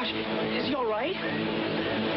gosh, is he all right?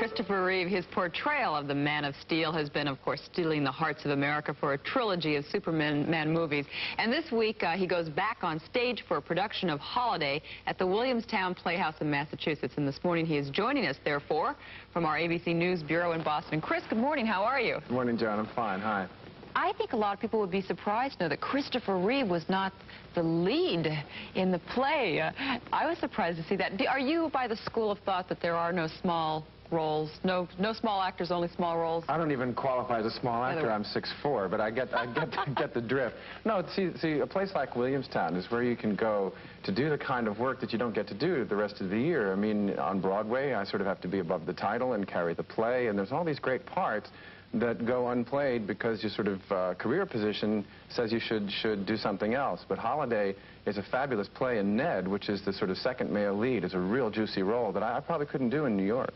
Christopher Reeve. His portrayal of the Man of Steel has been, of course, stealing the hearts of America for a trilogy of Superman man movies. And this week, uh, he goes back on stage for a production of Holiday at the Williamstown Playhouse in Massachusetts. And this morning, he is joining us, therefore, from our ABC News Bureau in Boston. Chris, good morning. How are you? Good morning, John. I'm fine. Hi. I think a lot of people would be surprised to know that Christopher Reeve was not the lead in the play. Uh, I was surprised to see that. Are you by the school of thought that there are no small roles, no no small actors, only small roles? I don't even qualify as a small actor. I'm 6'4", but I get I get get the drift. No, see, see, a place like Williamstown is where you can go to do the kind of work that you don't get to do the rest of the year. I mean, on Broadway, I sort of have to be above the title and carry the play, and there's all these great parts that go unplayed because your sort of uh, career position says you should should do something else. But Holiday is a fabulous play, and Ned, which is the sort of second male lead, is a real juicy role that I, I probably couldn't do in New York.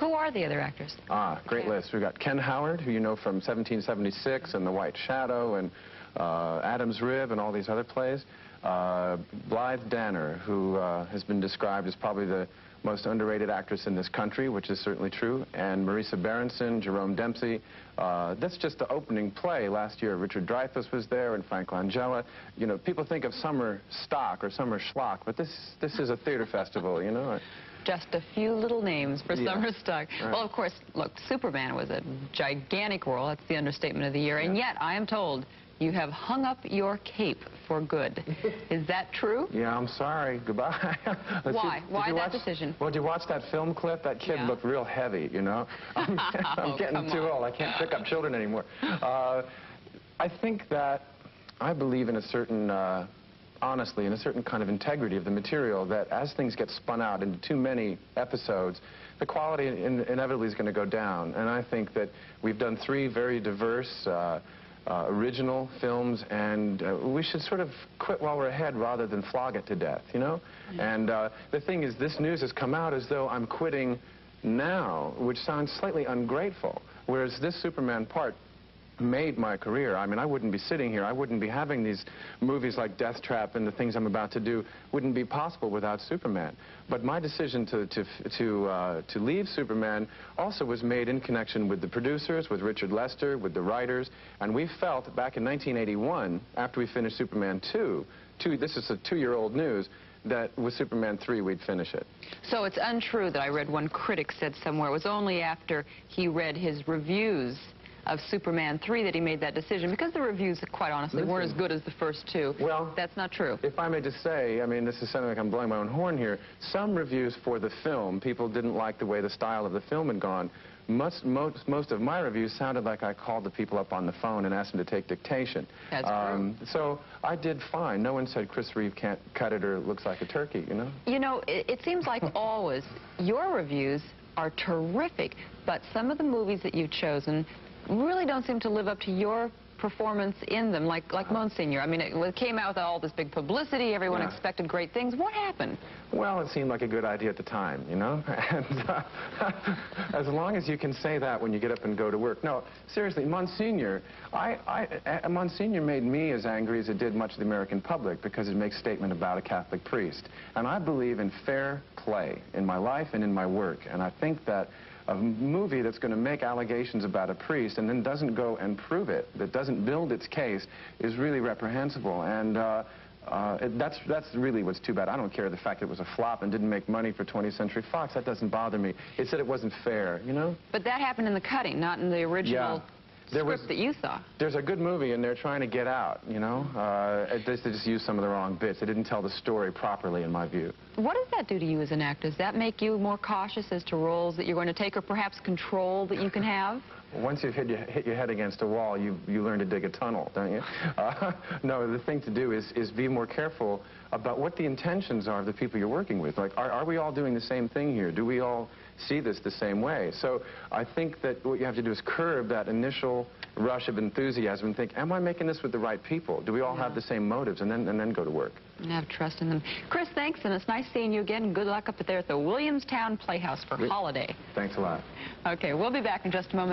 Who are the other actors? Ah, great Okay. list. We've got Ken Howard, who you know from 1776 and The White Shadow and uh, Adam's Rib and all these other plays. Uh, Blythe Danner, who uh, has been described as probably the most underrated actress in this country, which is certainly true. And Marisa Berenson, Jerome Dempsey. Uh, that's just the opening play. Last year, Richard Dreyfuss was there and Frank Langella. You know, people think of summer stock or summer schlock, but this, this is a theater festival, you know. Just a few little names for Yeah. summer stock. Right. Well, of course, look, Superman was a gigantic role. That's the understatement of the year. And yet, I am told you have hung up your cape for good. Is that true? Yeah, I'm sorry. Goodbye. Why? see- Why that watch- decision? Well, did you watch that film clip? That kid Yeah. looked real heavy, you know? I'm, I'm Oh, getting too on. old. I can't pick up children anymore. Uh, I think that I believe in a certain, uh, honestly, in a certain kind of integrity of the material that as things get spun out into too many episodes, the quality in, inevitably is going to go down. And I think that we've done three very diverse, uh, uh, original films, and uh, we should sort of quit while we're ahead rather than flog it to death, you know? And uh, the thing is, this news has come out as though I'm quitting now, which sounds slightly ungrateful, whereas this Superman part made my career. I mean, I wouldn't be sitting here. I wouldn't be having these movies like Death Trap and the things I'm about to do wouldn't be possible without Superman. But my decision to, to, to, uh, to leave Superman also was made in connection with the producers, with Richard Lester, with the writers, and we felt back in 1981, after we finished Superman 2, two this is a two-year-old news, that with Superman 3 we'd finish it. So it's untrue that I read one critic said somewhere it was only after he read his reviews of Superman 3 that he made that decision because the reviews, quite honestly, weren't as good as the first two. Well- That's not true. If I may just say, I mean, this is something like I'm blowing my own horn here. Some reviews for the film, people didn't like the way the style of the film had gone. Most, most, most of my reviews sounded like I called the people up on the phone and asked them to take dictation. Um, That's So I did fine. No one said Chris Reeve can't cut it or looks like a turkey, you know? You know, it, it seems like always your reviews are terrific, but some of the movies that you've chosen really don't seem to live up to your performance in them, like like Monsignor. I mean, it, it came out with all this big publicity. Everyone Yeah. expected great things. What happened? Well, it seemed like a good idea at the time, you know? And uh, as long as you can say that when you get up and go to work. No, seriously, Monsignor, I, I, uh, Monsignor made me as angry as it did much of the American public because it makes statement about a Catholic priest. And I believe in fair play in my life and in my work. And I think that a movie that's going to make allegations about a priest and then doesn't go and prove it, that doesn't build its case, is really reprehensible. And uh, uh, it- that's, that's really what's too bad. I don't care the fact that it was a flop and didn't make money for 20th Century Fox. That doesn't bother me. It said it wasn't fair, you know? But that happened in the cutting, not in the original There was- that you saw. There's a good movie and they're trying to get out, you know? Uh, they just used some of the wrong bits. They didn't tell the story properly, in my view. What does that do to you as an actor? Does that make you more cautious as to roles that you're going to take, or perhaps control that you can have? Once you've hit your, hit your head against a wall, you, you learn to dig a tunnel, don't you? Uh, no, the thing to do is, is be more careful about what the intentions are of the people you're working with. Like, are, are we all doing the same thing here? Do we all see this the same way? So I think that what you have to do is curb that initial rush of enthusiasm and think, am I making this with the right people? Do we all have the same motives? And then, and then go to work. And have trust in them. Chris, thanks, and it's nice seeing you again. Good luck up there at the Williamstown Playhouse for. Holiday. Thanks a lot. Okay, we'll be back in just a moment.